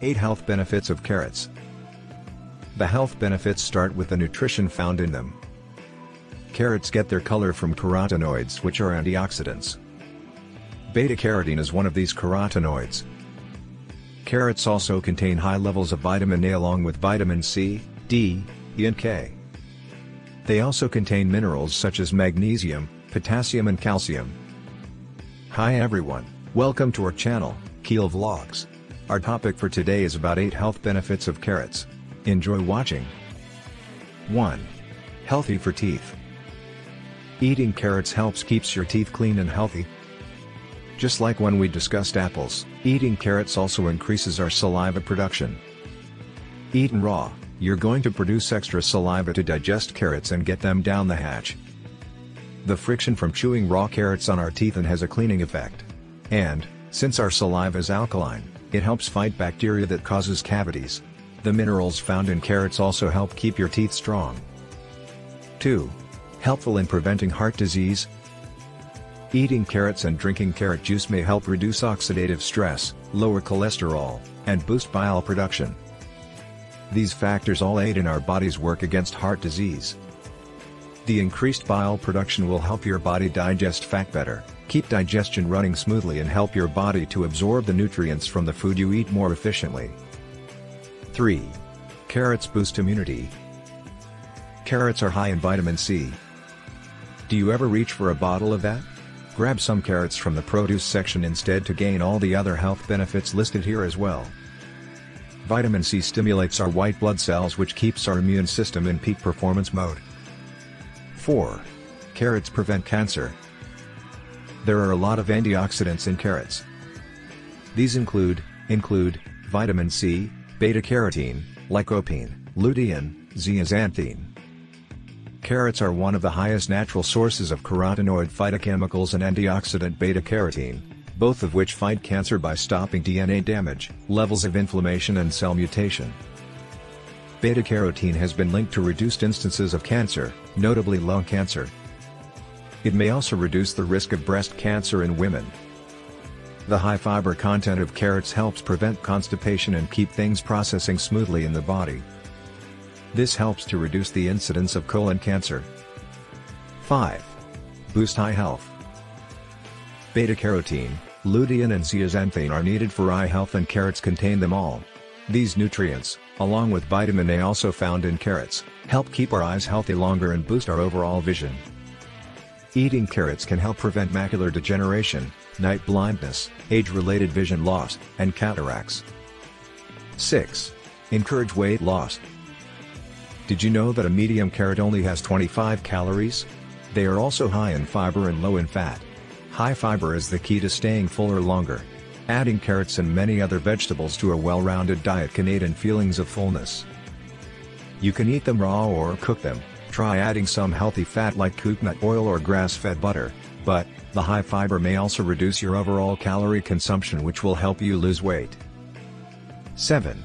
8 Health Benefits of Carrots The health benefits start with the nutrition found in them. Carrots get their color from carotenoids which are antioxidants. Beta-carotene is one of these carotenoids. Carrots also contain high levels of vitamin A along with vitamin C, D, E and K. They also contain minerals such as magnesium, potassium and calcium. Hi everyone, welcome to our channel, Kiel Vlogs. Our topic for today is about 8 health benefits of carrots. Enjoy watching. 1. Healthy for teeth. Eating carrots helps keeps your teeth clean and healthy. Just like when we discussed apples, eating carrots also increases our saliva production. Eaten raw, you're going to produce extra saliva to digest carrots and get them down the hatch. The friction from chewing raw carrots on our teeth and has a cleaning effect. And, since our saliva is alkaline, it helps fight bacteria that causes cavities. The minerals found in carrots also help keep your teeth strong. 2. Helpful in preventing heart disease. Eating carrots and drinking carrot juice may help reduce oxidative stress, lower cholesterol, and boost bile production. These factors all aid in our body's work against heart disease. The increased bile production will help your body digest fat better, keep digestion running smoothly and help your body to absorb the nutrients from the food you eat more efficiently. 3. Carrots boost immunity. Carrots are high in vitamin C. Do you ever reach for a bottle of that? Grab some carrots from the produce section instead to gain all the other health benefits listed here as well. Vitamin C stimulates our white blood cells which keeps our immune system in peak performance mode. 4. Carrots prevent cancer. There are a lot of antioxidants in carrots. These include, include, vitamin C, beta-carotene, lycopene, lutein, zeaxanthine. Carrots are one of the highest natural sources of carotenoid phytochemicals and antioxidant beta-carotene, both of which fight cancer by stopping DNA damage, levels of inflammation and cell mutation. Beta-carotene has been linked to reduced instances of cancer, notably lung cancer. It may also reduce the risk of breast cancer in women. The high fiber content of carrots helps prevent constipation and keep things processing smoothly in the body. This helps to reduce the incidence of colon cancer. 5. Boost eye health. Beta-carotene, lutein and zeaxanthine are needed for eye health and carrots contain them all. These nutrients, along with vitamin A also found in carrots, help keep our eyes healthy longer and boost our overall vision. Eating carrots can help prevent macular degeneration, night blindness, age-related vision loss, and cataracts. 6. Encourage weight loss. Did you know that a medium carrot only has 25 calories? They are also high in fiber and low in fat. High fiber is the key to staying fuller longer. Adding carrots and many other vegetables to a well-rounded diet can aid in feelings of fullness. You can eat them raw or cook them, try adding some healthy fat like coconut oil or grass-fed butter, but, the high fiber may also reduce your overall calorie consumption which will help you lose weight. 7.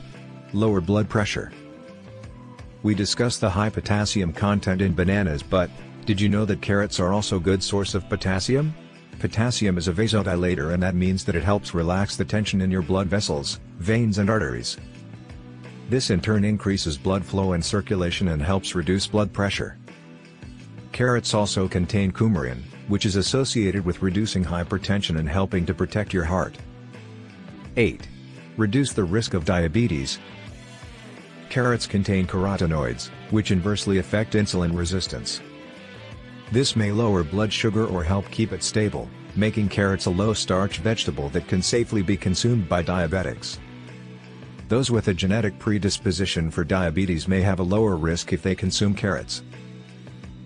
Lower blood pressure. We discussed the high potassium content in bananas but, did you know that carrots are also a good source of potassium? Potassium is a vasodilator and that means that it helps relax the tension in your blood vessels, veins and arteries. This in turn increases blood flow and circulation and helps reduce blood pressure. Carrots also contain coumarin, which is associated with reducing hypertension and helping to protect your heart. 8. Reduce the risk of diabetes, Carrots contain carotenoids, which inversely affect insulin resistance. This may lower blood sugar or help keep it stable, making carrots a low-starch vegetable that can safely be consumed by diabetics. Those with a genetic predisposition for diabetes may have a lower risk if they consume carrots.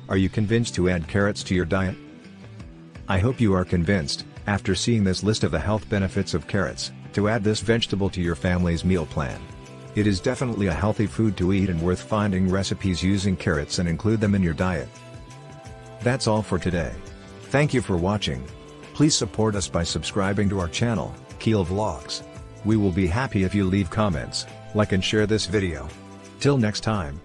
Are you convinced to add carrots to your diet? I hope you are convinced, after seeing this list of the health benefits of carrots, to add this vegetable to your family's meal plan. It is definitely a healthy food to eat and worth finding recipes using carrots and include them in your diet. That's all for today. Thank you for watching. Please support us by subscribing to our channel, Kiel Vlogs. We will be happy if you leave comments, like and share this video. Till next time.